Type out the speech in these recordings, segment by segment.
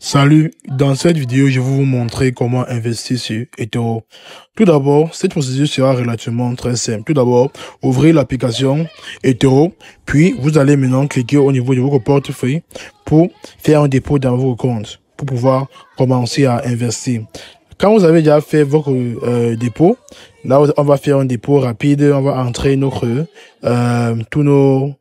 Salut, dans cette vidéo, je vais vous montrer comment investir sur eToro. Tout d'abord, cette procédure sera relativement très simple. Tout d'abord, ouvrez l'application eToro, puis vous allez maintenant cliquer au niveau de votre portefeuille pour faire un dépôt dans vos comptes, pour pouvoir commencer à investir. Quand vous avez déjà fait votre euh, dépôt, là, on va faire un dépôt rapide, on va entrer notre, euh, tous nos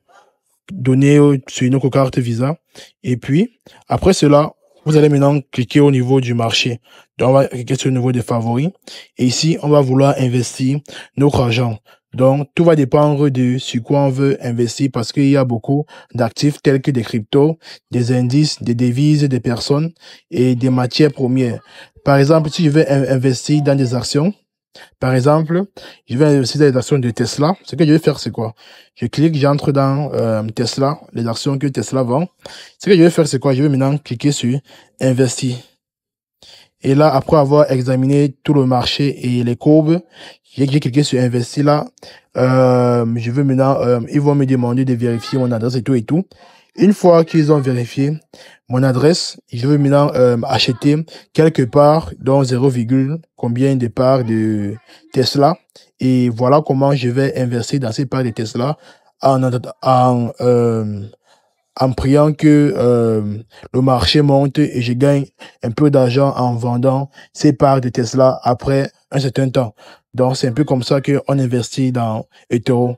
données sur notre carte Visa. Et puis, après cela, vous allez maintenant cliquer au niveau du marché. Donc, on va cliquer sur le niveau des favoris. Et ici, on va vouloir investir notre argent. Donc, tout va dépendre de sur quoi on veut investir parce qu'il y a beaucoup d'actifs tels que des cryptos, des indices, des devises, des personnes et des matières premières. Par exemple, si je veux investir dans des actions, par exemple, je vais investir dans les actions de Tesla. Ce que je vais faire, c'est quoi? Je clique, j'entre dans euh, Tesla, les actions que Tesla vend. Ce que je vais faire, c'est quoi? Je vais maintenant cliquer sur Investir. Et là, après avoir examiné tout le marché et les courbes, j'ai cliqué sur Investir là. Euh, je veux maintenant, euh, ils vont me demander de vérifier mon adresse et tout et tout. Une fois qu'ils ont vérifié mon adresse, je veux maintenant euh, acheter quelque part dans 0, combien de parts de Tesla. Et voilà comment je vais investir dans ces parts de Tesla en, en, euh, en priant que euh, le marché monte et je gagne un peu d'argent en vendant ces parts de Tesla après un certain temps. Donc, c'est un peu comme ça qu'on investit dans eToro.